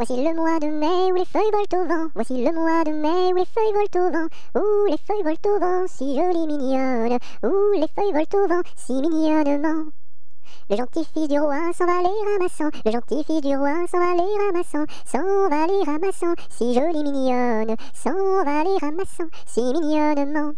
Voici le mois de mai où les feuilles volent au vent. Voici le mois de mai où les feuilles volent au vent. Où les feuilles volent au vent, si jolies mignonnes. Où les feuilles volent au vent, si mignonnement. Le gentil fils du roi s'en va les ramassant. Le gentil fils du roi s'en va les ramassant. S'en va les ramassant, si jolie mignonne. S'en va les ramassant, si mignonnement.